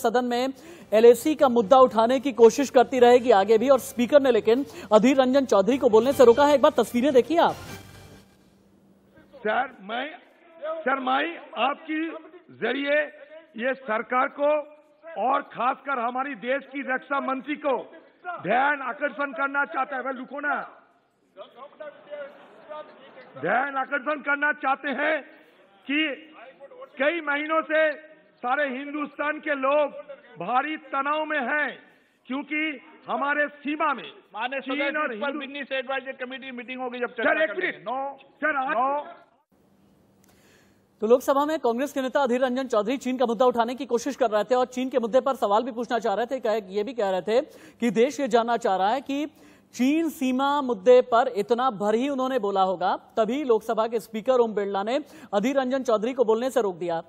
सदन में एलएसी का मुद्दा उठाने की कोशिश करती रहेगी आगे भी, और स्पीकर ने लेकिन अधीर रंजन चौधरी को बोलने से रोका है। एक बार तस्वीरें देखिए आप। सर, मैं सर, मैं आपकी ज़रिए ये सरकार को और खासकर हमारी देश की रक्षा मंत्री को ध्यान आकर्षण करना चाहता है। वह लुको ना। ध्यान आकर्षण करना चाहते हैं कि कई महीनों से सारे हिंदुस्तान के लोग भारी तनाव में हैं क्योंकि हमारे सीमा में माने चीन और बिज़नेस एडवाइजरी कमेटी मीटिंग होगी जब सर चर्चा एक मिनट। No sir no. तो लोकसभा में कांग्रेस के नेता अधीर रंजन चौधरी चीन का मुद्दा उठाने की कोशिश कर रहे थे और चीन के मुद्दे पर सवाल भी पूछना चाह रहे थे कह- ये भी कह रहे थे कि देश ये जानना चाह रहा है कि चीन सीमा मुद्दे पर इतना भर ही उन्होंने बोला होगा तभी लोकसभा के स्पीकर ओम बिरला ने अधीर रंजन चौधरी को बोलने से रोक दिया।